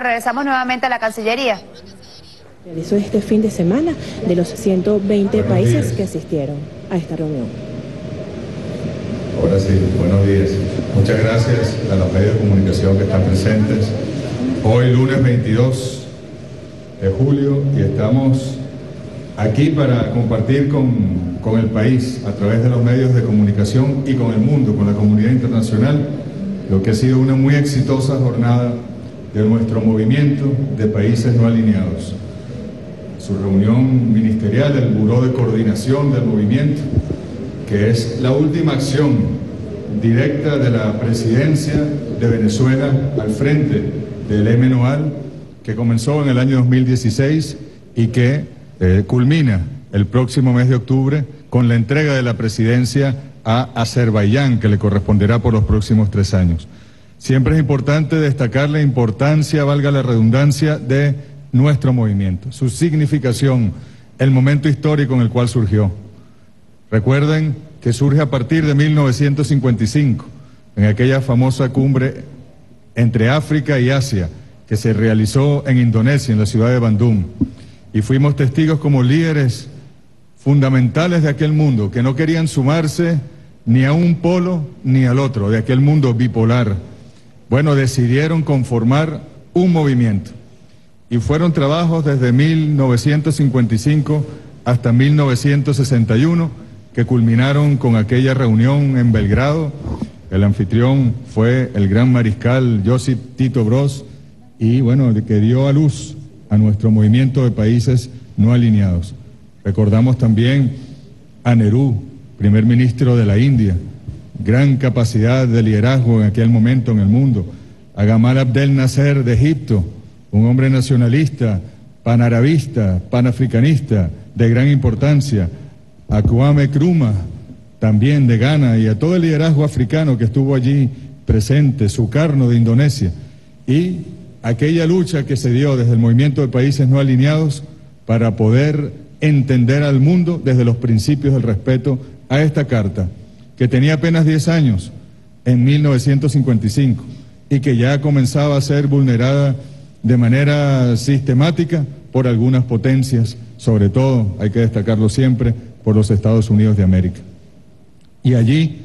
Regresamos nuevamente a la Cancillería. Realizó este fin de semana de los 120 países que asistieron a esta reunión. Ahora sí, buenos días. Muchas gracias a los medios de comunicación que están presentes. Hoy lunes 22 de julio y estamos aquí para compartir con, con, el país a través de los medios de comunicación y con el mundo, con la comunidad internacional, lo que ha sido una muy exitosa jornada de nuestro movimiento de países no alineados. Su reunión ministerial, el Buró de Coordinación del Movimiento, que es la última acción directa de la presidencia de Venezuela al frente del MNOAL, que comenzó en el año 2016 y que eh, culmina el próximo mes de octubre con la entrega de la presidencia a Azerbaiyán, que le corresponderá por los próximos tres años. Siempre es importante destacar la importancia, valga la redundancia, de nuestro movimiento, su significación, el momento histórico en el cual surgió. Recuerden que surge a partir de 1955, en aquella famosa cumbre entre África y Asia, que se realizó en Indonesia, en la ciudad de Bandung. Y fuimos testigos como líderes fundamentales de aquel mundo, que no querían sumarse ni a un polo ni al otro, de aquel mundo bipolar bueno, decidieron conformar un movimiento y fueron trabajos desde 1955 hasta 1961 que culminaron con aquella reunión en Belgrado. El anfitrión fue el gran mariscal Josip Tito Bros y bueno, que dio a luz a nuestro movimiento de países no alineados. Recordamos también a Nehru, primer ministro de la India, gran capacidad de liderazgo en aquel momento en el mundo. A Gamal Abdel Nasser de Egipto, un hombre nacionalista, panarabista, panafricanista, de gran importancia. A Kwame Kruma, también de Ghana, y a todo el liderazgo africano que estuvo allí presente, Sukarno de Indonesia. Y aquella lucha que se dio desde el movimiento de países no alineados para poder entender al mundo desde los principios del respeto a esta carta que tenía apenas 10 años en 1955 y que ya comenzaba a ser vulnerada de manera sistemática por algunas potencias, sobre todo, hay que destacarlo siempre, por los Estados Unidos de América. Y allí,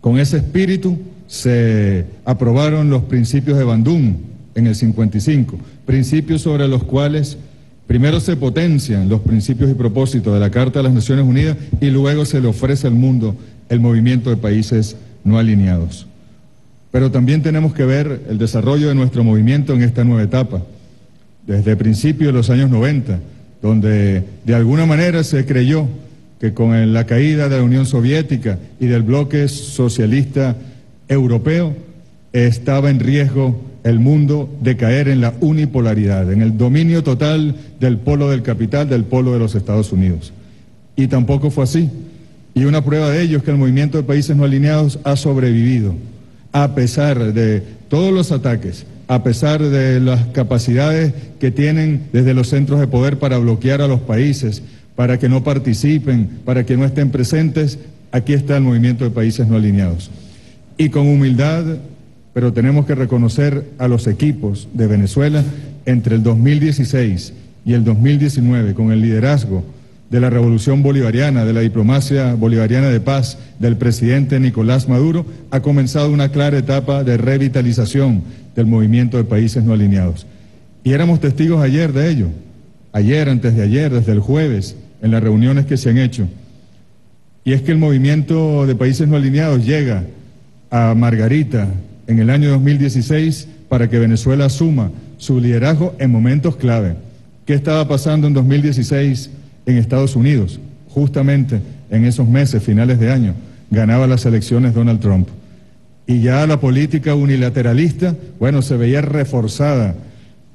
con ese espíritu, se aprobaron los principios de Bandung en el 55, principios sobre los cuales primero se potencian los principios y propósitos de la Carta de las Naciones Unidas y luego se le ofrece al mundo el movimiento de países no alineados. Pero también tenemos que ver el desarrollo de nuestro movimiento en esta nueva etapa, desde principios de los años 90, donde de alguna manera se creyó que con la caída de la Unión Soviética y del bloque socialista europeo estaba en riesgo el mundo de caer en la unipolaridad, en el dominio total del polo del capital, del polo de los Estados Unidos. Y tampoco fue así. Y una prueba de ello es que el movimiento de países no alineados ha sobrevivido, a pesar de todos los ataques, a pesar de las capacidades que tienen desde los centros de poder para bloquear a los países, para que no participen, para que no estén presentes, aquí está el movimiento de países no alineados. Y con humildad, pero tenemos que reconocer a los equipos de Venezuela entre el 2016 y el 2019, con el liderazgo de la revolución bolivariana, de la diplomacia bolivariana de paz del presidente Nicolás Maduro, ha comenzado una clara etapa de revitalización del movimiento de países no alineados. Y éramos testigos ayer de ello, ayer, antes de ayer, desde el jueves, en las reuniones que se han hecho. Y es que el movimiento de países no alineados llega a Margarita en el año 2016 para que Venezuela asuma su liderazgo en momentos clave. ¿Qué estaba pasando en 2016? En Estados Unidos, justamente en esos meses, finales de año, ganaba las elecciones Donald Trump. Y ya la política unilateralista, bueno, se veía reforzada.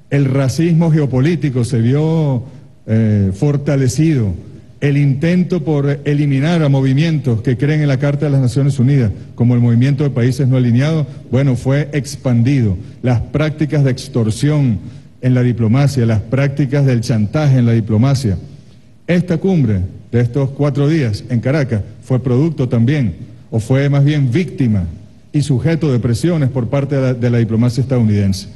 El racismo geopolítico se vio eh, fortalecido. El intento por eliminar a movimientos que creen en la Carta de las Naciones Unidas, como el movimiento de países no alineados, bueno, fue expandido. Las prácticas de extorsión en la diplomacia, las prácticas del chantaje en la diplomacia, esta cumbre de estos cuatro días en Caracas fue producto también, o fue más bien víctima y sujeto de presiones por parte de la, diplomacia estadounidense.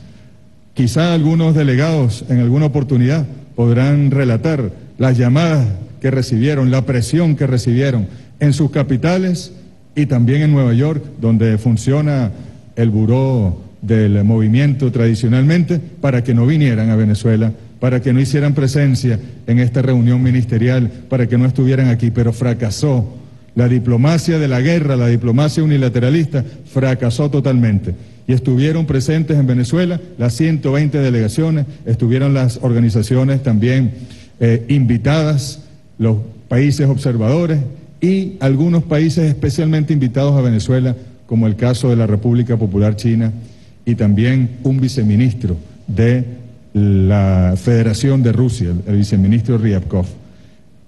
Quizá algunos delegados en alguna oportunidad podrán relatar las llamadas que recibieron, la presión que recibieron en sus capitales y también en Nueva York, donde funciona el buró del movimiento tradicionalmente, para que no vinieran a Venezuela, para que no hicieran presencia en esta reunión ministerial, para que no estuvieran aquí, pero fracasó. La diplomacia de la guerra, la diplomacia unilateralista, fracasó totalmente. Y estuvieron presentes en Venezuela las 120 delegaciones, estuvieron las organizaciones también eh, invitadas, los países observadores y algunos países especialmente invitados a Venezuela, como el caso de la República Popular China y también un viceministro de la Federación de Rusia, el viceministro Ryabkov.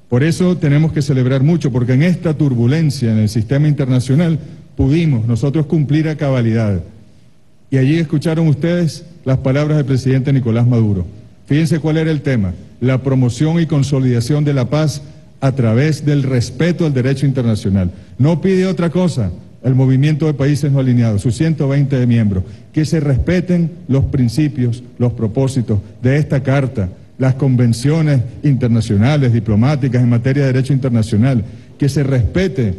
Por eso tenemos que celebrar mucho, porque en esta turbulencia en el sistema internacional pudimos nosotros cumplir a cabalidad. Y allí escucharon ustedes las palabras del presidente Nicolás Maduro. Fíjense cuál era el tema, la promoción y consolidación de la paz a través del respeto al derecho internacional. No pide otra cosa el movimiento de países no alineados, sus 120 miembros, que se respeten los principios, los propósitos de esta carta, las convenciones internacionales, diplomáticas en materia de derecho internacional, que se respete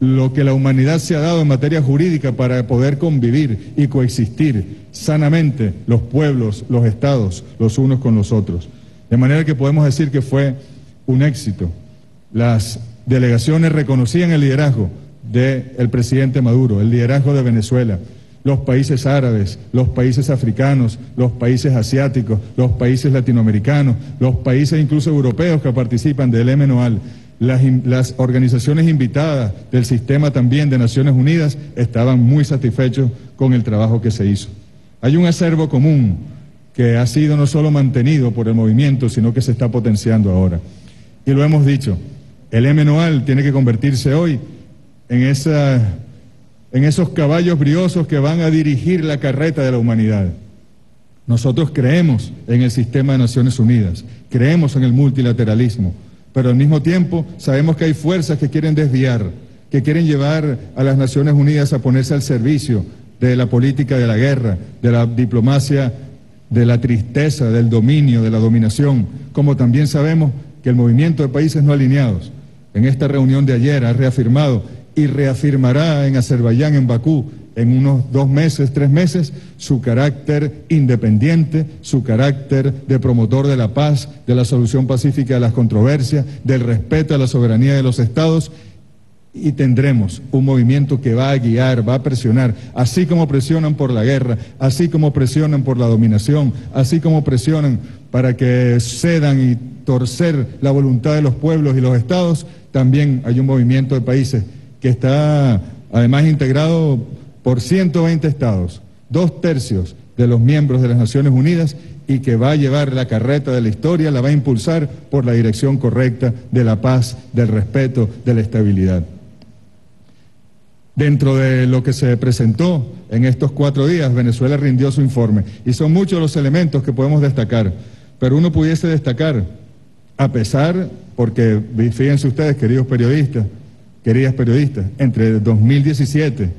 lo que la humanidad se ha dado en materia jurídica para poder convivir y coexistir sanamente los pueblos, los estados, los unos con los otros. De manera que podemos decir que fue un éxito. Las delegaciones reconocían el liderazgo del presidente Maduro, el liderazgo de Venezuela, los países árabes, los países africanos, los países asiáticos, los países latinoamericanos, los países incluso europeos que participan del MNOAL, las, las, organizaciones invitadas del sistema también de Naciones Unidas estaban muy satisfechos con el trabajo que se hizo. Hay un acervo común que ha sido no solo mantenido por el movimiento, sino que se está potenciando ahora. Y lo hemos dicho, el MNOAL tiene que convertirse hoy en, en esos caballos briosos que van a dirigir la carreta de la humanidad. Nosotros creemos en el sistema de Naciones Unidas, creemos en el multilateralismo, pero al mismo tiempo sabemos que hay fuerzas que quieren desviar, que quieren llevar a las Naciones Unidas a ponerse al servicio de la política de la guerra, de la diplomacia, de la tristeza, del dominio, de la dominación, como también sabemos que el movimiento de países no alineados en esta reunión de ayer ha reafirmado y reafirmará en Azerbaiyán, en Bakú, en unos dos meses, tres meses, su carácter independiente, su carácter de promotor de la paz, de la solución pacífica de las controversias, del respeto a la soberanía de los estados. Y tendremos un movimiento que va a guiar, va a presionar, así como presionan por la guerra, así como presionan por la dominación, así como presionan para que cedan y torcer la voluntad de los pueblos y los estados, también hay un movimiento de países que está además integrado por 120 estados, dos tercios de los miembros de las Naciones Unidas y que va a llevar la carreta de la historia, la va a impulsar por la dirección correcta de la paz, del respeto, de la estabilidad. Dentro de lo que se presentó en estos cuatro días, Venezuela rindió su informe y son muchos los elementos que podemos destacar, pero uno pudiese destacar, a pesar, porque fíjense ustedes, queridos periodistas, queridas periodistas, entre 2017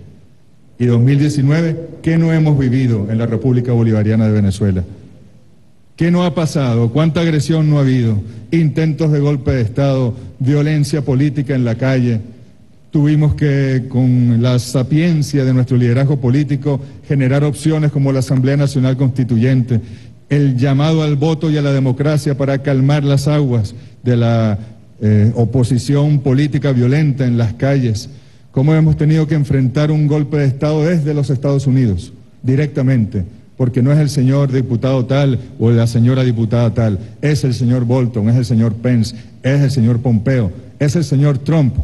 y 2019, ¿qué no hemos vivido en la República Bolivariana de Venezuela? ¿Qué no ha pasado? ¿Cuánta agresión no ha habido? Intentos de golpe de Estado, violencia política en la calle. Tuvimos que, con la sapiencia de nuestro liderazgo político, generar opciones como la Asamblea Nacional Constituyente, el llamado al voto y a la democracia para calmar las aguas de la eh, oposición política violenta en las calles, cómo hemos tenido que enfrentar un golpe de Estado desde los Estados Unidos, directamente, porque no es el señor diputado tal o la señora diputada tal, es el señor Bolton, es el señor Pence, es el señor Pompeo, es el señor Trump,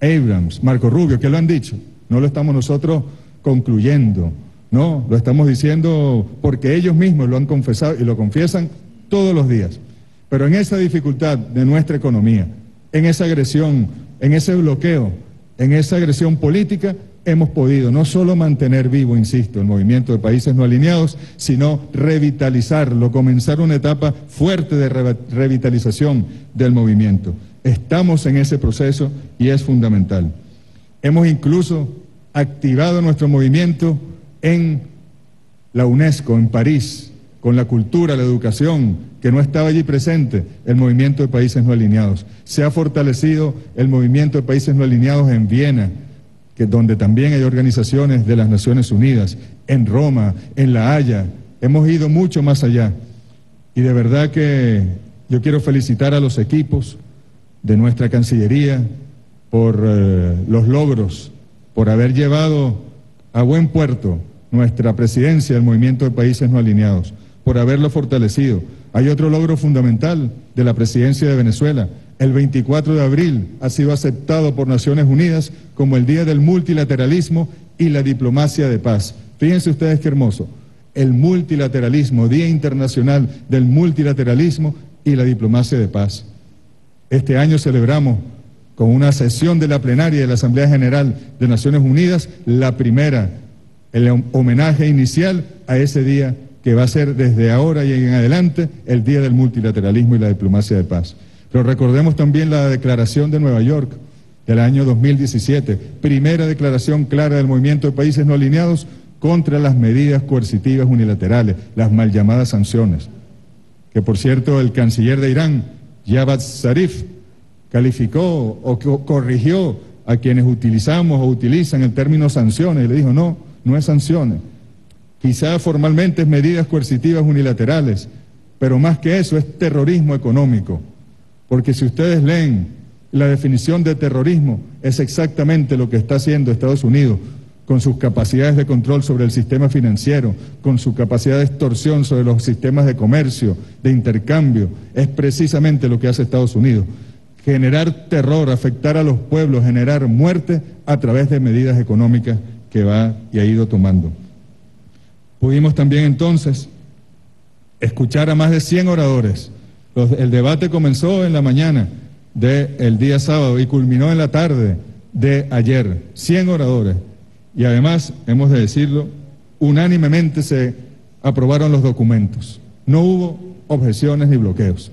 Abrams, Marco Rubio, que lo han dicho. No lo estamos nosotros concluyendo, no, lo estamos diciendo porque ellos mismos lo han confesado y lo confiesan todos los días. Pero en esa dificultad de nuestra economía, en esa agresión, en ese bloqueo, en esa agresión política, hemos podido no solo mantener vivo, insisto, el movimiento de países no alineados, sino revitalizarlo, comenzar una etapa fuerte de revitalización del movimiento. Estamos en ese proceso y es fundamental. Hemos incluso activado nuestro movimiento en la UNESCO, en París, con la cultura, la educación, que no estaba allí presente, el movimiento de países no alineados. Se ha fortalecido el movimiento de países no alineados en Viena, que donde también hay organizaciones de las Naciones Unidas, en Roma, en La Haya. Hemos ido mucho más allá. Y de verdad que yo quiero felicitar a los equipos de nuestra Cancillería por eh, los logros, por haber llevado a buen puerto nuestra presidencia del movimiento de países no alineados por haberlo fortalecido. Hay otro logro fundamental de la presidencia de Venezuela. El 24 de abril ha sido aceptado por Naciones Unidas como el Día del Multilateralismo y la Diplomacia de Paz. Fíjense ustedes qué hermoso. El multilateralismo, Día Internacional del Multilateralismo y la Diplomacia de Paz. Este año celebramos con una sesión de la plenaria de la Asamblea General de Naciones Unidas, la primera, el homenaje inicial a ese día que va a ser desde ahora y en adelante el Día del Multilateralismo y la Diplomacia de Paz. Pero recordemos también la declaración de Nueva York del año 2017, primera declaración clara del movimiento de países no alineados contra las medidas coercitivas unilaterales, las mal llamadas sanciones. Que por cierto el canciller de Irán, Javad Zarif, calificó o corrigió a quienes utilizamos o utilizan el término sanciones y le dijo, no, no es sanciones, Quizá formalmente es medidas coercitivas unilaterales, pero más que eso es terrorismo económico. Porque si ustedes leen la definición de terrorismo, es exactamente lo que está haciendo Estados Unidos con sus capacidades de control sobre el sistema financiero, con su capacidad de extorsión sobre los sistemas de comercio, de intercambio, es precisamente lo que hace Estados Unidos. Generar terror, afectar a los pueblos, generar muerte a través de medidas económicas que va y ha ido tomando. Pudimos también entonces escuchar a más de 100 oradores. el debate comenzó en la mañana del día sábado y culminó en la tarde de ayer. 100 oradores. Y además, hemos de decirlo, unánimemente se aprobaron los documentos. No hubo objeciones ni bloqueos.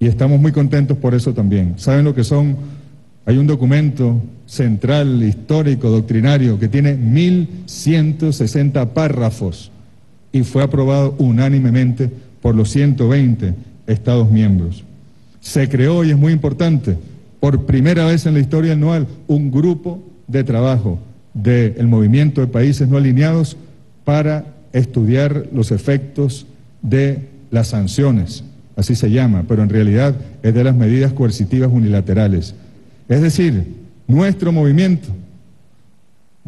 Y estamos muy contentos por eso también. ¿Saben lo que son hay un documento central, histórico, doctrinario, que tiene 1.160 párrafos y fue aprobado unánimemente por los 120 Estados miembros. Se creó, y es muy importante, por primera vez en la historia anual, un grupo de trabajo del movimiento de países no alineados para estudiar los efectos de las sanciones, así se llama, pero en realidad es de las medidas coercitivas unilaterales. Es decir, nuestro movimiento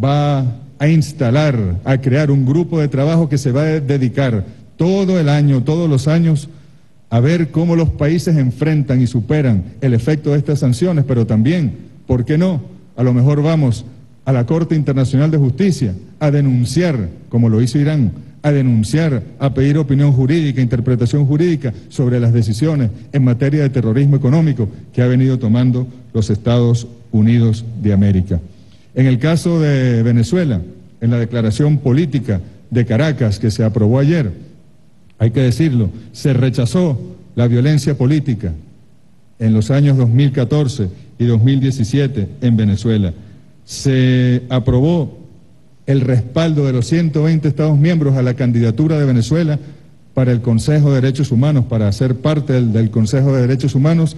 va a instalar, a crear un grupo de trabajo que se va a dedicar todo el año, todos los años, a ver cómo los países enfrentan y superan el efecto de estas sanciones, pero también, ¿por qué no? A lo mejor vamos a la Corte Internacional de Justicia a denunciar, como lo hizo Irán, a denunciar, a pedir opinión jurídica, interpretación jurídica sobre las decisiones en materia de terrorismo económico que ha venido tomando los Estados Unidos de América. En el caso de Venezuela, en la declaración política de Caracas que se aprobó ayer, hay que decirlo, se rechazó la violencia política en los años 2014 y 2017 en Venezuela. Se aprobó el respaldo de los 120 Estados miembros a la candidatura de Venezuela para el Consejo de Derechos Humanos, para ser parte del, Consejo de Derechos Humanos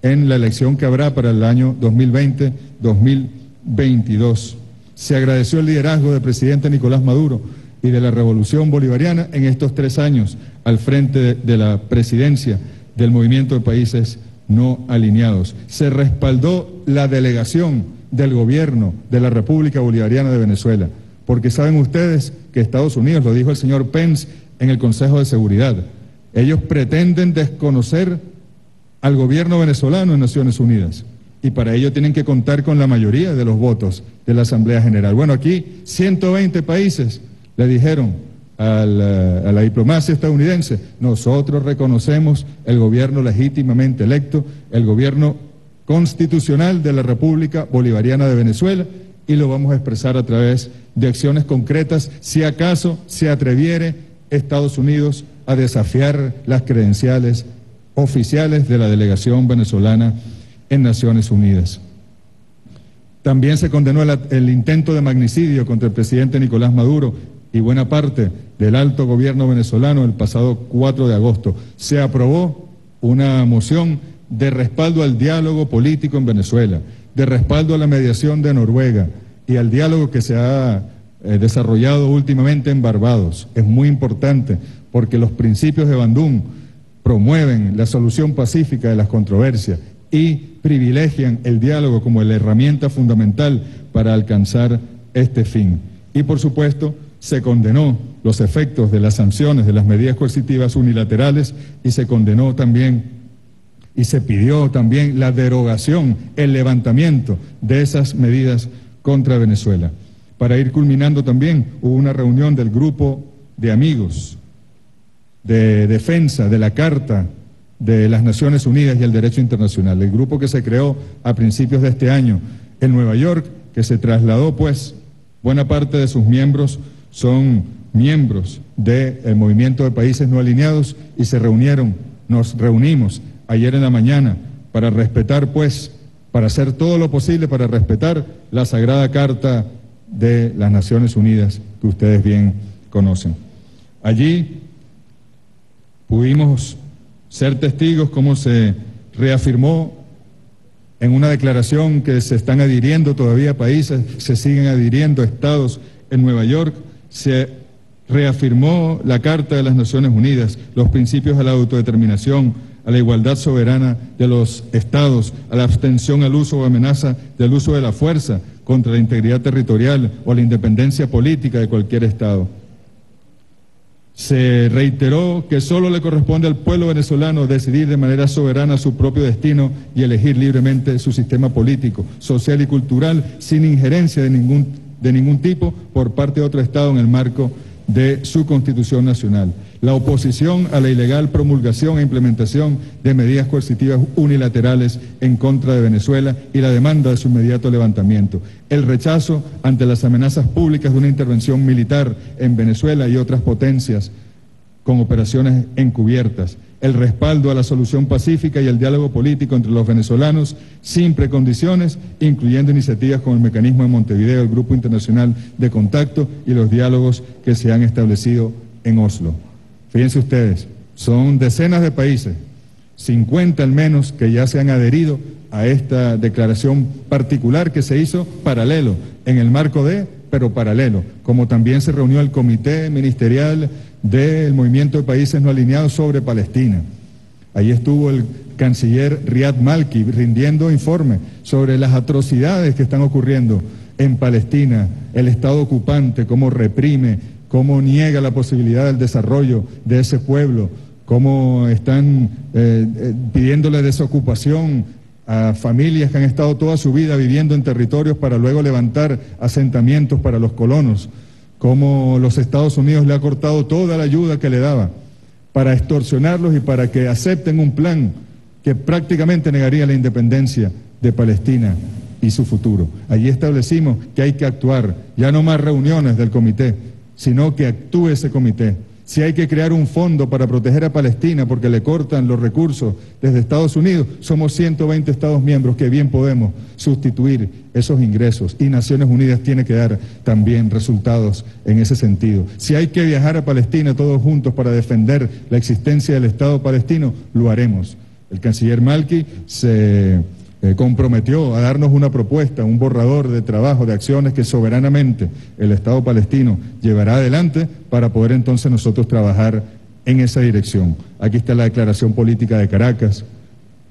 en la elección que habrá para el año 2020-2022. Se agradeció el liderazgo del presidente Nicolás Maduro y de la Revolución Bolivariana en estos tres años al frente de la presidencia del movimiento de países no alineados. Se respaldó la delegación del gobierno de la República Bolivariana de Venezuela porque saben ustedes que Estados Unidos, lo dijo el señor Pence en el Consejo de Seguridad, ellos pretenden desconocer al gobierno venezolano en Naciones Unidas y para ello tienen que contar con la mayoría de los votos de la Asamblea General. Bueno, aquí 120 países le dijeron a la, a la, diplomacia estadounidense, nosotros reconocemos el gobierno legítimamente electo, el gobierno constitucional de la República Bolivariana de Venezuela y lo vamos a expresar a través de acciones concretas si acaso se atreviere Estados Unidos a desafiar las credenciales oficiales de la delegación venezolana en Naciones Unidas. También se condenó el, intento de magnicidio contra el presidente Nicolás Maduro y buena parte del alto gobierno venezolano el pasado 4 de agosto. Se aprobó una moción de respaldo al diálogo político en Venezuela, de respaldo a la mediación de Noruega y al diálogo que se ha eh, desarrollado últimamente en Barbados. Es muy importante porque los principios de Bandung promueven la solución pacífica de las controversias y privilegian el diálogo como la herramienta fundamental para alcanzar este fin. Y por supuesto, se condenó los efectos de las sanciones, de las medidas coercitivas unilaterales y se condenó también y se pidió también la derogación, el levantamiento de esas medidas contra Venezuela. Para ir culminando también hubo una reunión del grupo de amigos de defensa de la Carta de las Naciones Unidas y el Derecho Internacional, el grupo que se creó a principios de este año en Nueva York, que se trasladó pues, buena parte de sus miembros son miembros del movimiento de países no alineados y se reunieron, nos reunimos ayer en la mañana para respetar pues, para hacer todo lo posible para respetar la Sagrada Carta de las Naciones Unidas que ustedes bien conocen. Allí pudimos ser testigos cómo se reafirmó en una declaración que se están adhiriendo todavía países, se siguen adhiriendo estados en Nueva York, se reafirmó la Carta de las Naciones Unidas, los principios de la autodeterminación, a la igualdad soberana de los estados, a la abstención al uso o amenaza del uso de la fuerza contra la integridad territorial o la independencia política de cualquier estado. Se reiteró que solo le corresponde al pueblo venezolano decidir de manera soberana su propio destino y elegir libremente su sistema político, social y cultural sin injerencia de ningún, de ningún tipo por parte de otro Estado en el marco de su Constitución Nacional. La oposición a la ilegal promulgación e implementación de medidas coercitivas unilaterales en contra de Venezuela y la demanda de su inmediato levantamiento. El rechazo ante las amenazas públicas de una intervención militar en Venezuela y otras potencias con operaciones encubiertas el respaldo a la solución pacífica y el diálogo político entre los venezolanos sin precondiciones, incluyendo iniciativas como el mecanismo de Montevideo, el Grupo Internacional de Contacto y los diálogos que se han establecido en Oslo. Fíjense ustedes, son decenas de países, 50 al menos, que ya se han adherido a esta declaración particular que se hizo paralelo, en el marco de, pero paralelo, como también se reunió el Comité Ministerial del Movimiento de Países No Alineados sobre Palestina. Ahí estuvo el canciller Riyad Malki rindiendo informe sobre las atrocidades que están ocurriendo en Palestina, el Estado ocupante, cómo reprime, cómo niega la posibilidad del desarrollo de ese pueblo, cómo están eh, eh, pidiéndole desocupación a familias que han estado toda su vida viviendo en territorios para luego levantar asentamientos para los colonos cómo los Estados Unidos le ha cortado toda la ayuda que le daba para extorsionarlos y para que acepten un plan que prácticamente negaría la independencia de Palestina y su futuro. Allí establecimos que hay que actuar, ya no más reuniones del comité, sino que actúe ese comité si hay que crear un fondo para proteger a Palestina porque le cortan los recursos desde Estados Unidos, somos 120 Estados miembros que bien podemos sustituir esos ingresos y Naciones Unidas tiene que dar también resultados en ese sentido. Si hay que viajar a Palestina todos juntos para defender la existencia del Estado palestino, lo haremos. El canciller Malki se eh, comprometió a darnos una propuesta, un borrador de trabajo, de acciones que soberanamente el Estado palestino llevará adelante para poder entonces nosotros trabajar en esa dirección. Aquí está la declaración política de Caracas,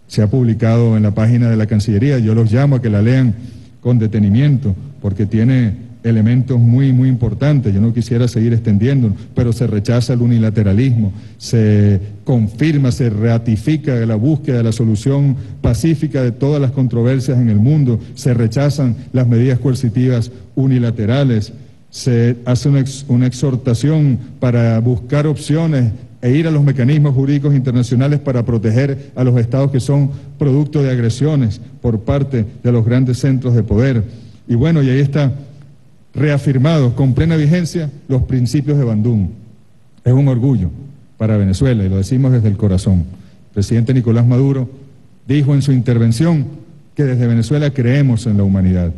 se ha publicado en la página de la Cancillería, yo los llamo a que la lean con detenimiento porque tiene elementos muy, muy importantes. Yo no quisiera seguir extendiendo, pero se rechaza el unilateralismo, se confirma, se ratifica la búsqueda de la solución pacífica de todas las controversias en el mundo, se rechazan las medidas coercitivas unilaterales, se hace una, una exhortación para buscar opciones e ir a los mecanismos jurídicos internacionales para proteger a los estados que son producto de agresiones por parte de los grandes centros de poder. Y bueno, y ahí está reafirmados con plena vigencia los principios de Bandung. Es un orgullo para Venezuela y lo decimos desde el corazón. El presidente Nicolás Maduro dijo en su intervención que desde Venezuela creemos en la humanidad.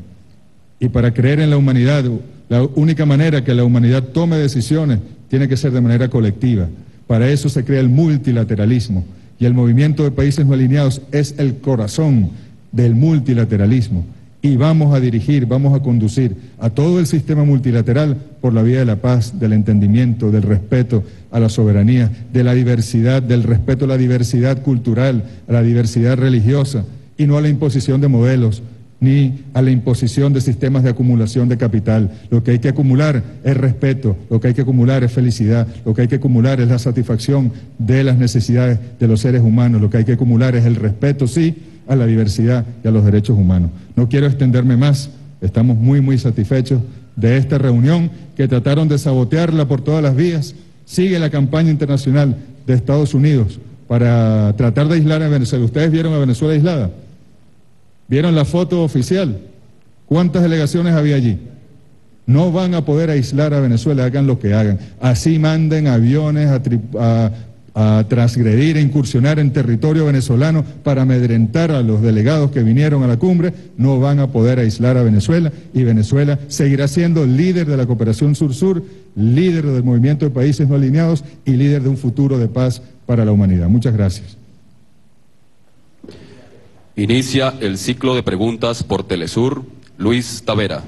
Y para creer en la humanidad, la única manera que la humanidad tome decisiones tiene que ser de manera colectiva. Para eso se crea el multilateralismo. Y el movimiento de países no alineados es el corazón del multilateralismo. Y vamos a dirigir, vamos a conducir a todo el sistema multilateral por la vía de la paz, del entendimiento, del respeto a la soberanía, de la diversidad, del respeto a la diversidad cultural, a la diversidad religiosa, y no a la imposición de modelos, ni a la imposición de sistemas de acumulación de capital. Lo que hay que acumular es respeto, lo que hay que acumular es felicidad, lo que hay que acumular es la satisfacción de las necesidades de los seres humanos, lo que hay que acumular es el respeto, sí, a la diversidad y a los derechos humanos. No quiero extenderme más, estamos muy, muy satisfechos de esta reunión que trataron de sabotearla por todas las vías. Sigue la campaña internacional de Estados Unidos para tratar de aislar a Venezuela. ¿Ustedes vieron a Venezuela aislada? ¿Vieron la foto oficial? ¿Cuántas delegaciones había allí? No van a poder aislar a Venezuela, hagan lo que hagan. Así manden aviones a, a, transgredir, a incursionar en territorio venezolano para amedrentar a los delegados que vinieron a la cumbre, no van a poder aislar a Venezuela y Venezuela seguirá siendo líder de la cooperación sur-sur, líder del movimiento de países no alineados y líder de un futuro de paz para la humanidad. Muchas gracias. Inicia el ciclo de preguntas por Telesur. Luis Tavera.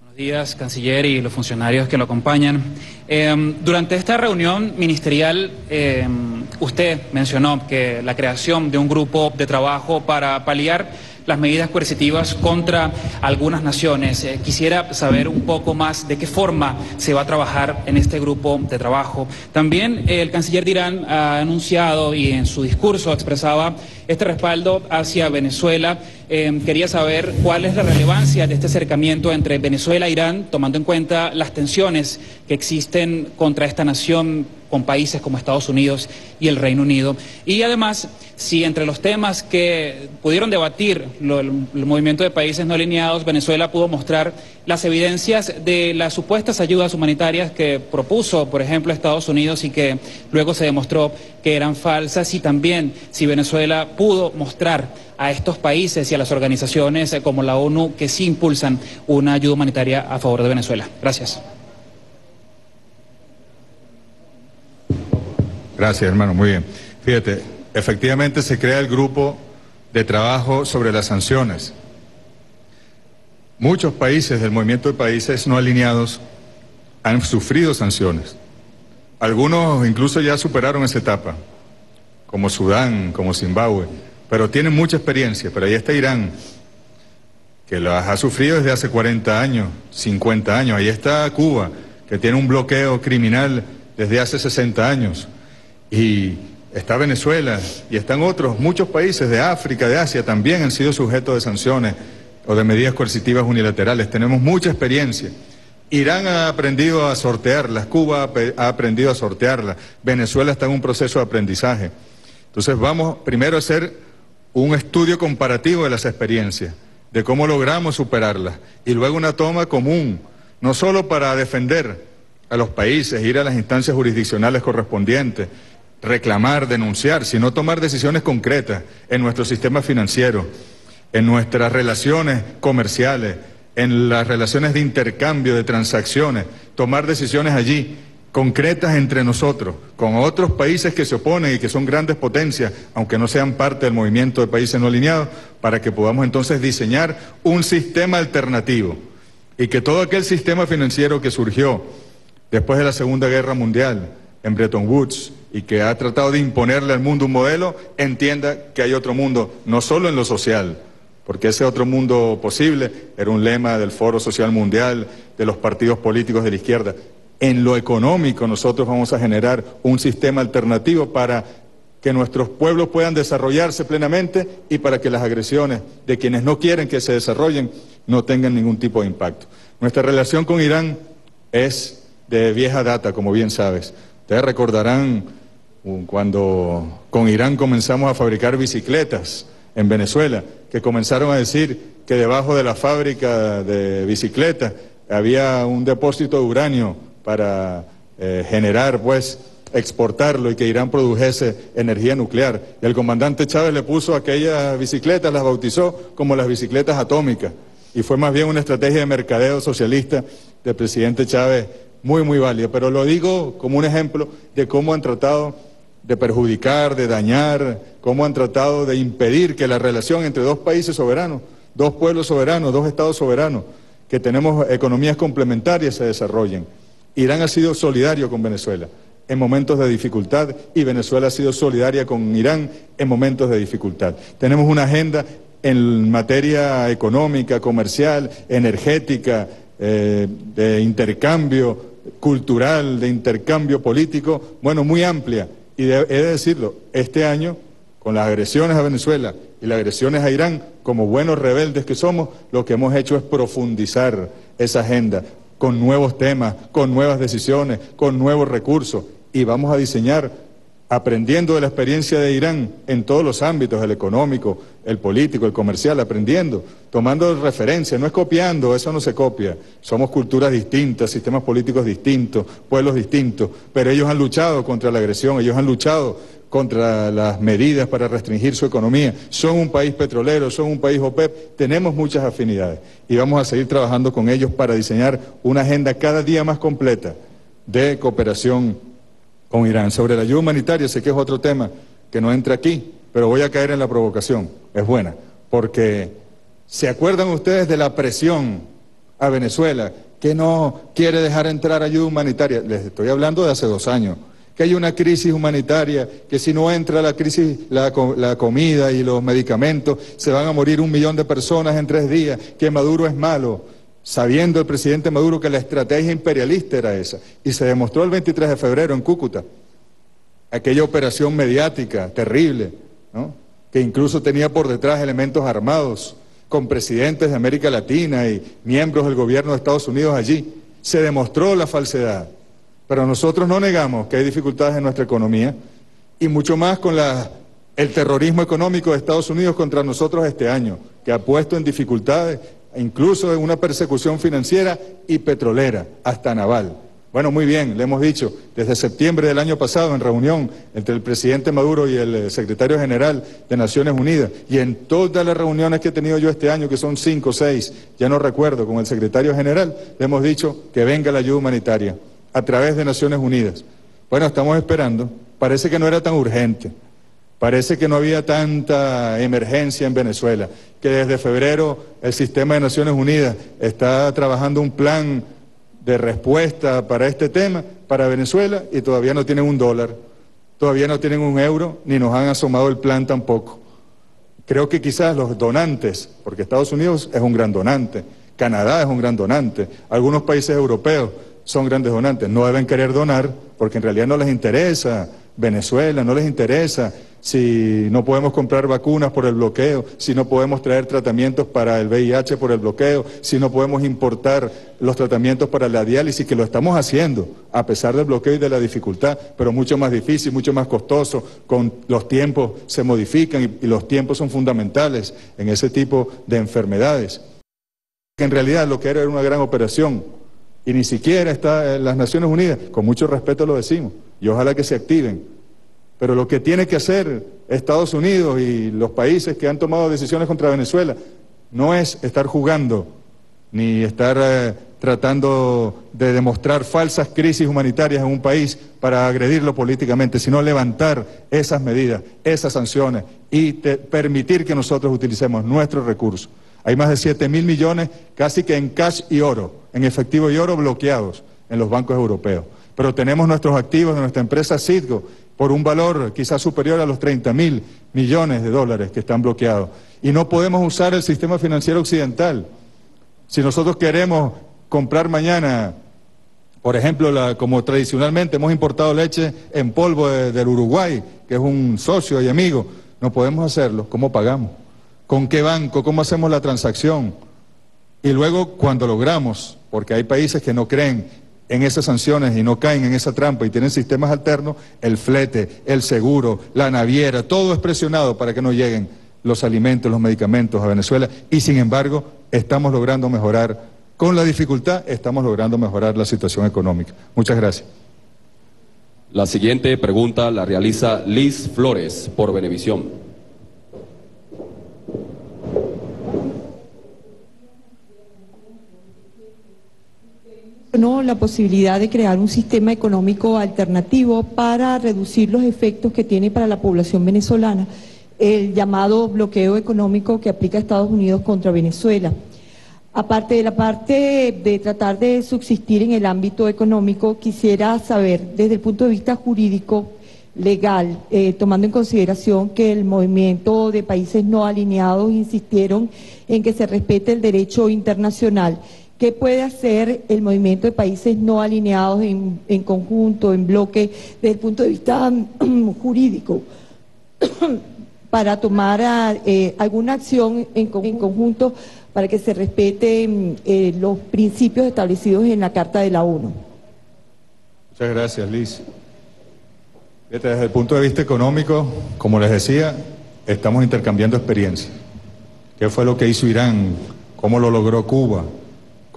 Buenos días, canciller y los funcionarios que lo acompañan. Em, durante esta reunión ministerial, em, usted mencionó que la creación de un grupo de trabajo para paliar las medidas coercitivas contra algunas naciones. Eh, quisiera saber un poco más de qué forma se va a trabajar en este grupo de trabajo. También eh, el canciller de Irán ha anunciado y en su discurso expresaba este respaldo hacia Venezuela. Eh, quería saber cuál es la relevancia de este acercamiento entre Venezuela e Irán, tomando en cuenta las tensiones que existen contra esta nación con países como Estados Unidos y el Reino Unido. Y además, si entre los temas que pudieron debatir el, movimiento de países no alineados, Venezuela pudo mostrar las evidencias de las supuestas ayudas humanitarias que propuso, por ejemplo, Estados Unidos y que luego se demostró que eran falsas, y también si Venezuela pudo mostrar a estos países y a las organizaciones como la ONU que sí impulsan una ayuda humanitaria a favor de Venezuela. Gracias. Gracias, hermano. Muy bien. Fíjate, efectivamente se crea el grupo de trabajo sobre las sanciones. Muchos países del movimiento de países no alineados han sufrido sanciones. Algunos incluso ya superaron esa etapa, como Sudán, como Zimbabue, pero tienen mucha experiencia. Pero ahí está Irán, que las ha sufrido desde hace 40 años, 50 años. Ahí está Cuba, que tiene un bloqueo criminal desde hace 60 años. Y está Venezuela y están otros, muchos países de África, de Asia, también han sido sujetos de sanciones o de medidas coercitivas unilaterales. Tenemos mucha experiencia. Irán ha aprendido a sortearlas, Cuba ha aprendido a sortearlas, Venezuela está en un proceso de aprendizaje. Entonces vamos primero a hacer un estudio comparativo de las experiencias, de cómo logramos superarlas, y luego una toma común, no solo para defender a los países, ir a las instancias jurisdiccionales correspondientes, reclamar, denunciar, sino tomar decisiones concretas en nuestro sistema financiero, en nuestras relaciones comerciales, en las relaciones de intercambio, de transacciones, tomar decisiones allí concretas entre nosotros, con otros países que se oponen y que son grandes potencias, aunque no sean parte del movimiento de países no alineados, para que podamos entonces diseñar un sistema alternativo. Y que todo aquel sistema financiero que surgió después de la Segunda Guerra Mundial, en Bretton Woods, y que ha tratado de imponerle al mundo un modelo, entienda que hay otro mundo, no solo en lo social, porque ese otro mundo posible era un lema del Foro Social Mundial, de los partidos políticos de la izquierda. En lo económico nosotros vamos a generar un sistema alternativo para que nuestros pueblos puedan desarrollarse plenamente y para que las agresiones de quienes no quieren que se desarrollen no tengan ningún tipo de impacto. Nuestra relación con Irán es de vieja data, como bien sabes. Ustedes recordarán cuando con Irán comenzamos a fabricar bicicletas en Venezuela, que comenzaron a decir que debajo de la fábrica de bicicletas había un depósito de uranio para eh, generar pues exportarlo y que Irán produjese energía nuclear. Y el comandante Chávez le puso aquellas bicicletas, las bautizó como las bicicletas atómicas. Y fue más bien una estrategia de mercadeo socialista del presidente Chávez muy, muy válida. Pero lo digo como un ejemplo de cómo han tratado de perjudicar, de dañar, cómo han tratado de impedir que la relación entre dos países soberanos, dos pueblos soberanos, dos estados soberanos, que tenemos economías complementarias se desarrollen. Irán ha sido solidario con Venezuela en momentos de dificultad y Venezuela ha sido solidaria con Irán en momentos de dificultad. Tenemos una agenda en materia económica, comercial, energética, eh, de intercambio cultural, de intercambio político, bueno, muy amplia. Y he de decirlo, este año, con las agresiones a Venezuela y las agresiones a Irán, como buenos rebeldes que somos, lo que hemos hecho es profundizar esa agenda con nuevos temas, con nuevas decisiones, con nuevos recursos. Y vamos a diseñar, aprendiendo de la experiencia de Irán en todos los ámbitos, el económico, el político, el comercial, aprendiendo, tomando referencia, no es copiando, eso no se copia. Somos culturas distintas, sistemas políticos distintos, pueblos distintos, pero ellos han luchado contra la agresión, ellos han luchado contra las medidas para restringir su economía. Son un país petrolero, son un país OPEP, tenemos muchas afinidades y vamos a seguir trabajando con ellos para diseñar una agenda cada día más completa de cooperación con Irán. Sobre la ayuda humanitaria, sé que es otro tema que no entra aquí, pero voy a caer en la provocación. Es buena, porque ¿se acuerdan ustedes de la presión a Venezuela que no quiere dejar entrar ayuda humanitaria? Les estoy hablando de hace dos años. Que hay una crisis humanitaria, que si no entra la crisis, la, la comida y los medicamentos, se van a morir un millón de personas en tres días, que Maduro es malo sabiendo el presidente Maduro que la estrategia imperialista era esa. Y se demostró el 23 de febrero en Cúcuta, aquella operación mediática terrible, que incluso tenía por detrás elementos armados, con presidentes de América Latina y miembros del gobierno de Estados Unidos allí. Se demostró la falsedad. Pero nosotros no negamos que hay dificultades en nuestra economía y mucho más con el terrorismo económico de Estados Unidos contra nosotros este año, que ha puesto en dificultades incluso en una persecución financiera y petrolera, hasta naval. Bueno, muy bien, le hemos dicho, desde septiembre del año pasado en reunión entre el presidente Maduro y el eh, secretario general de Naciones Unidas, y en todas las reuniones que he tenido yo este año, que son cinco o seis, ya no recuerdo, con el secretario general, le hemos dicho que venga la ayuda humanitaria a través de Naciones Unidas. Bueno, estamos esperando, parece que no era tan urgente. Parece que no había tanta emergencia en Venezuela, que desde febrero el sistema de Naciones Unidas está trabajando un plan de respuesta para este tema, para Venezuela, y todavía no tienen un dólar, todavía no tienen un euro, ni nos han asomado el plan tampoco. Creo que quizás los donantes, porque Estados Unidos es un gran donante, Canadá es un gran donante, algunos países europeos son grandes donantes, no deben querer donar porque en realidad no les interesa Venezuela, no les interesa si no podemos comprar vacunas por el bloqueo, si no podemos traer tratamientos para el VIH por el bloqueo, si no podemos importar los tratamientos para la diálisis, que lo estamos haciendo, a pesar del bloqueo y de la dificultad, pero mucho más difícil, mucho más costoso, con los tiempos se modifican y, los tiempos son fundamentales en ese tipo de enfermedades. En realidad lo que era era una gran operación y ni siquiera está en las Naciones Unidas, con mucho respeto lo decimos, y ojalá que se activen pero lo que tiene que hacer Estados Unidos y los países que han tomado decisiones contra Venezuela no es estar jugando ni estar eh, tratando de demostrar falsas crisis humanitarias en un país para agredirlo políticamente, sino levantar esas medidas, esas sanciones y permitir que nosotros utilicemos nuestros recursos. Hay más de 7 mil millones casi que en cash y oro, en efectivo y oro bloqueados en los bancos europeos. Pero tenemos nuestros activos de nuestra empresa Citgo por un valor quizás superior a los 30 mil millones de dólares que están bloqueados. Y no podemos usar el sistema financiero occidental. Si nosotros queremos comprar mañana, por ejemplo, como tradicionalmente hemos importado leche en polvo del Uruguay, que es un socio y amigo, no podemos hacerlo. ¿Cómo pagamos? ¿Con qué banco? ¿Cómo hacemos la transacción? Y luego, cuando logramos, porque hay países que no creen en esas sanciones y no caen en esa trampa y tienen sistemas alternos, el flete, el seguro, la naviera, todo es presionado para que no lleguen los alimentos, los medicamentos a Venezuela y sin embargo estamos logrando mejorar, con la dificultad estamos logrando mejorar la situación económica. Muchas gracias. La siguiente pregunta la realiza Liz Flores por Venevisión. No, la posibilidad de crear un sistema económico alternativo para reducir los efectos que tiene para la población venezolana el llamado bloqueo económico que aplica Estados Unidos contra Venezuela. Aparte de la parte de tratar de subsistir en el ámbito económico, quisiera saber desde el punto de vista jurídico, legal, eh, tomando en consideración que el movimiento de países no alineados insistieron en que se respete el derecho internacional. ¿Qué puede hacer el movimiento de países no alineados en, conjunto, en bloque, desde el punto de vista jurídico? para tomar eh, alguna acción en, conjunto para que se respeten eh, los principios establecidos en la Carta de la ONU. Muchas gracias, Liz. Desde el punto de vista económico, como les decía, estamos intercambiando experiencias. ¿Qué fue lo que hizo Irán? ¿Cómo lo logró Cuba?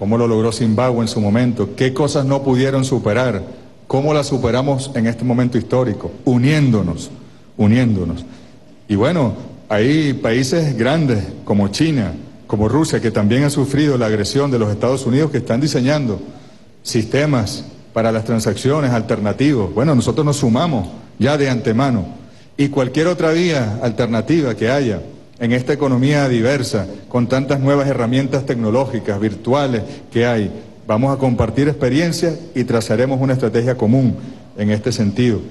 ¿Cómo lo logró Zimbabue en su momento? ¿Qué cosas no pudieron superar? ¿Cómo las superamos en este momento histórico? Uniéndonos, uniéndonos. Y bueno, hay países grandes como China, como Rusia, que también han sufrido la agresión de los Estados Unidos, que están diseñando sistemas para las transacciones alternativos. Bueno, nosotros nos sumamos ya de antemano. Y cualquier otra vía alternativa que haya en esta economía diversa, con tantas nuevas herramientas tecnológicas, virtuales que hay, vamos a compartir experiencias y trazaremos una estrategia común en este sentido.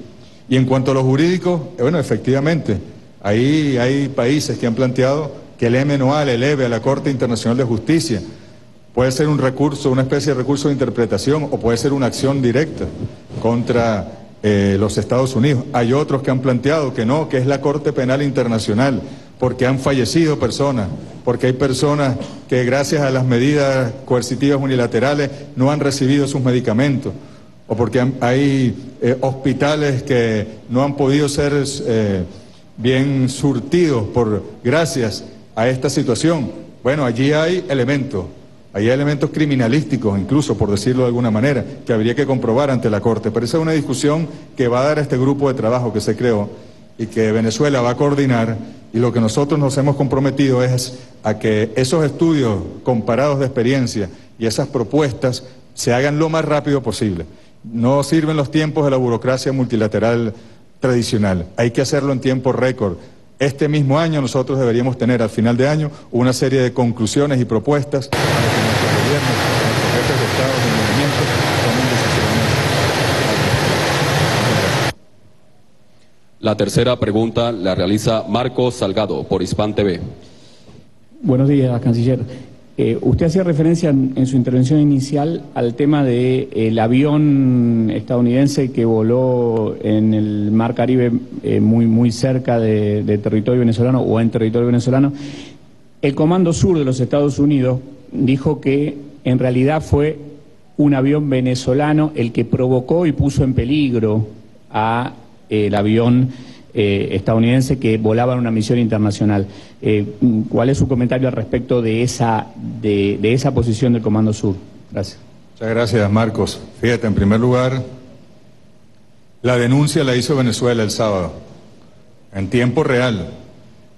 Y en cuanto a lo jurídico, bueno, efectivamente, Ahí hay países que han planteado que el MNOA le eleve a la Corte Internacional de Justicia. Puede ser un recurso, una especie de recurso de interpretación o puede ser una acción directa contra eh, los Estados Unidos. Hay otros que han planteado que no, que es la Corte Penal Internacional, porque han fallecido personas, porque hay personas que gracias a las medidas coercitivas unilaterales no han recibido sus medicamentos, o porque hay eh, hospitales que no han podido ser... Eh, bien surtidos por gracias a esta situación. Bueno, allí hay elementos, hay elementos criminalísticos, incluso por decirlo de alguna manera, que habría que comprobar ante la Corte. Pero esa es una discusión que va a dar este grupo de trabajo que se creó y que Venezuela va a coordinar y lo que nosotros nos hemos comprometido es a que esos estudios comparados de experiencia y esas propuestas se hagan lo más rápido posible. No sirven los tiempos de la burocracia multilateral tradicional. Hay que hacerlo en tiempo récord. Este mismo año nosotros deberíamos tener al final de año una serie de conclusiones y propuestas para que nuestros gobiernos, nuestros jefes de Estado y movimientos tomen decisiones. La tercera pregunta la realiza Marco Salgado por Hispan TV. Buenos días, canciller. Eh, usted hacía referencia en, su intervención inicial al tema del el avión estadounidense que voló en el Mar Caribe eh, muy, muy cerca de, territorio venezolano o en territorio venezolano. El Comando Sur de los Estados Unidos dijo que en realidad fue un avión venezolano el que provocó y puso en peligro a el avión eh, estadounidense que volaba en una misión internacional. Eh, ¿Cuál es su comentario al respecto de esa, de, esa posición del Comando Sur? Gracias. Muchas gracias, Marcos. Fíjate, en primer lugar, la denuncia la hizo Venezuela el sábado, en tiempo real.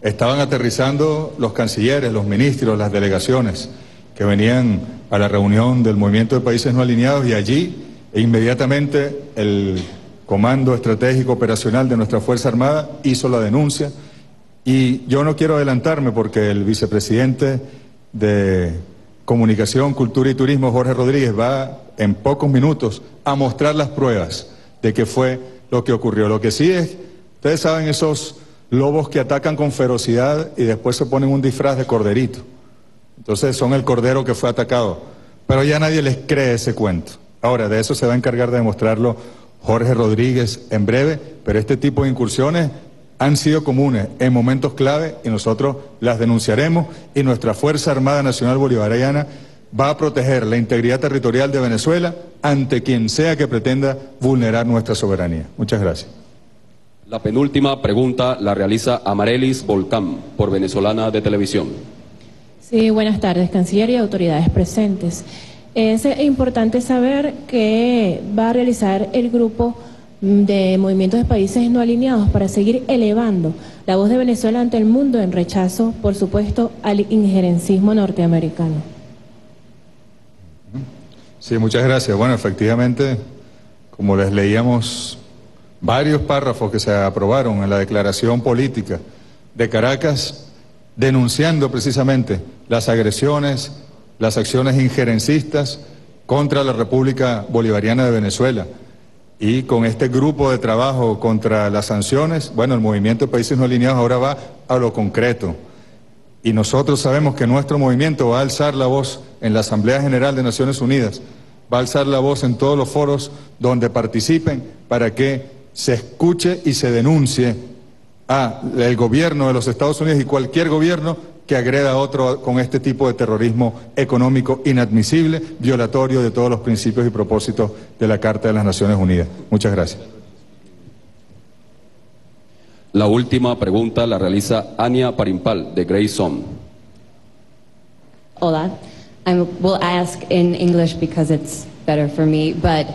Estaban aterrizando los cancilleres, los ministros, las delegaciones que venían a la reunión del Movimiento de Países No Alineados y allí inmediatamente el Comando Estratégico Operacional de nuestra Fuerza Armada hizo la denuncia y yo no quiero adelantarme porque el vicepresidente de Comunicación, Cultura y Turismo, Jorge Rodríguez, va en pocos minutos a mostrar las pruebas de que fue lo que ocurrió. Lo que sí es, ustedes saben esos lobos que atacan con ferocidad y después se ponen un disfraz de corderito. Entonces son el cordero que fue atacado. Pero ya nadie les cree ese cuento. Ahora, de eso se va a encargar de demostrarlo Jorge Rodríguez en breve, pero este tipo de incursiones han sido comunes en momentos clave y nosotros las denunciaremos y nuestra Fuerza Armada Nacional Bolivariana va a proteger la integridad territorial de Venezuela ante quien sea que pretenda vulnerar nuestra soberanía. Muchas gracias. La penúltima pregunta la realiza Amarelis Volcán por Venezolana de Televisión. Sí, buenas tardes, canciller y autoridades presentes. Es importante saber que va a realizar el grupo de movimientos de países no alineados para seguir elevando la voz de Venezuela ante el mundo en rechazo, por supuesto, al injerencismo norteamericano. Sí, muchas gracias. Bueno, efectivamente, como les leíamos varios párrafos que se aprobaron en la declaración política de Caracas, denunciando precisamente las agresiones, las acciones injerencistas contra la República Bolivariana de Venezuela. Y con este grupo de trabajo contra las sanciones, bueno, el movimiento de países no alineados ahora va a lo concreto. Y nosotros sabemos que nuestro movimiento va a alzar la voz en la Asamblea General de Naciones Unidas, va a alzar la voz en todos los foros donde participen para que se escuche y se denuncie al gobierno de los Estados Unidos y cualquier gobierno que agreda a otro con este tipo de terrorismo económico inadmisible, violatorio de todos los principios y propósitos de la Carta de las Naciones Unidas. Muchas gracias. La última pregunta la realiza Ania Parimpal, de Grayson. Hola. I will ask in English because it's better for me, but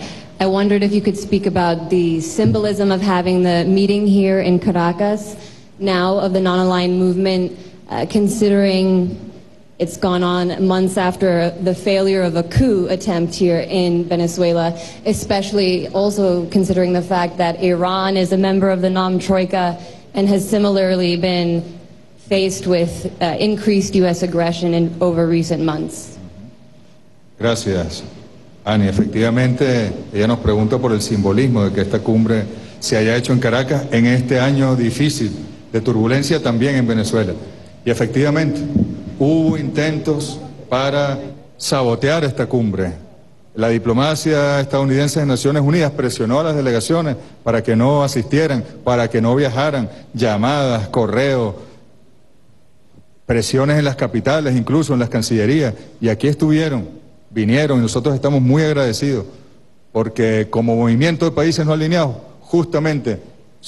I wondered if you could speak about the symbolism of having the meeting here in Caracas now of the non-aligned movement uh, considering it's gone on months after the failure of a coup attempt here in Venezuela, especially also considering the fact that Iran is a member of the NAM Troika and has similarly been faced with uh, increased U.S. aggression in, over recent months. Gracias, Ani. Efectivamente, ella nos pregunta por el simbolismo de que esta cumbre se haya hecho en Caracas en este año difícil de turbulencia también en Venezuela. Y efectivamente, hubo intentos para sabotear esta cumbre. La diplomacia estadounidense de Naciones Unidas presionó a las delegaciones para que no asistieran, para que no viajaran, llamadas, correos, presiones en las capitales, incluso en las cancillerías, y aquí estuvieron, vinieron, y nosotros estamos muy agradecidos, porque como movimiento de países no alineados, justamente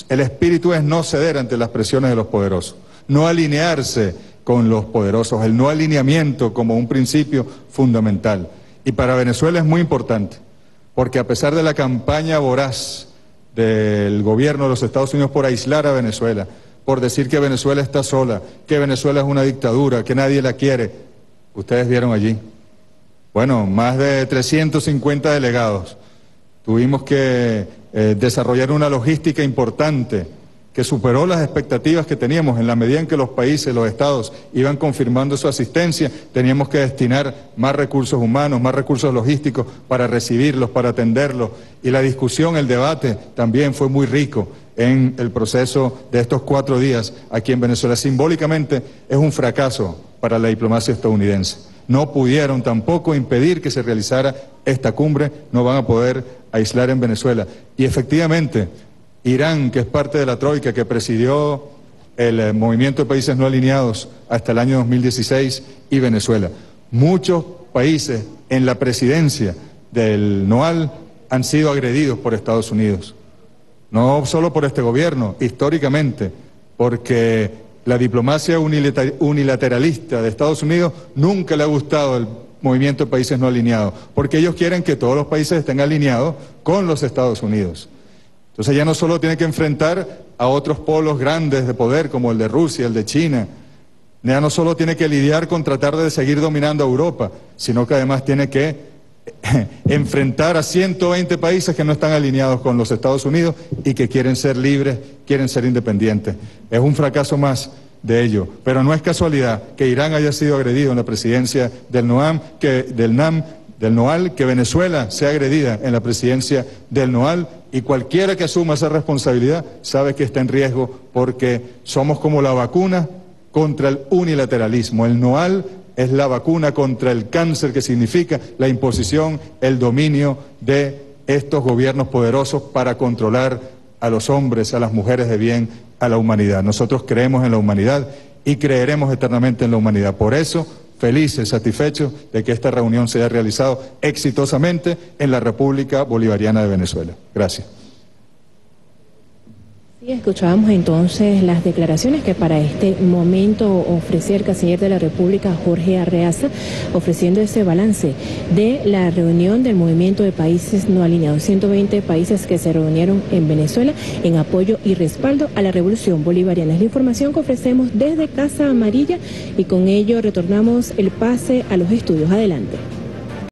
el espíritu es no ceder ante las presiones de los poderosos no alinearse con los poderosos, el no alineamiento como un principio fundamental. Y para Venezuela es muy importante, porque a pesar de la campaña voraz del gobierno de los Estados Unidos por aislar a Venezuela, por decir que Venezuela está sola, que Venezuela es una dictadura, que nadie la quiere, ustedes vieron allí. Bueno, más de 350 delegados. Tuvimos que eh, desarrollar una logística importante que superó las expectativas que teníamos en la medida en que los países, los estados iban confirmando su asistencia, teníamos que destinar más recursos humanos, más recursos logísticos para recibirlos, para atenderlos. Y la discusión, el debate también fue muy rico en el proceso de estos cuatro días aquí en Venezuela. Simbólicamente es un fracaso para la diplomacia estadounidense. No pudieron tampoco impedir que se realizara esta cumbre, no van a poder aislar en Venezuela. Y efectivamente, Irán, que es parte de la Troika, que presidió el eh, movimiento de países no alineados hasta el año 2016, y Venezuela. Muchos países en la presidencia del NOAL han sido agredidos por Estados Unidos. No solo por este gobierno, históricamente, porque la diplomacia unilateralista de Estados Unidos nunca le ha gustado el movimiento de países no alineados, porque ellos quieren que todos los países estén alineados con los Estados Unidos. Entonces ya no solo tiene que enfrentar a otros polos grandes de poder como el de Rusia, el de China, ya no solo tiene que lidiar con tratar de seguir dominando a Europa, sino que además tiene que enfrentar a 120 países que no están alineados con los Estados Unidos y que quieren ser libres, quieren ser independientes. Es un fracaso más de ello, pero no es casualidad que Irán haya sido agredido en la presidencia del NOAM, que, del NAM, del NOAL, que Venezuela sea agredida en la presidencia del NOAL y cualquiera que asuma esa responsabilidad sabe que está en riesgo porque somos como la vacuna contra el unilateralismo. El NOAL es la vacuna contra el cáncer que significa la imposición, el dominio de estos gobiernos poderosos para controlar a los hombres, a las mujeres de bien, a la humanidad. Nosotros creemos en la humanidad y creeremos eternamente en la humanidad. Por eso felices, satisfechos de que esta reunión se haya realizado exitosamente en la República Bolivariana de Venezuela. Gracias. Escuchábamos entonces las declaraciones que para este momento ofrecía el canciller de la República, Jorge Arreaza, ofreciendo ese balance de la reunión del movimiento de países no alineados, 120 países que se reunieron en Venezuela en apoyo y respaldo a la revolución bolivariana. Es la información que ofrecemos desde Casa Amarilla y con ello retornamos el pase a los estudios. Adelante.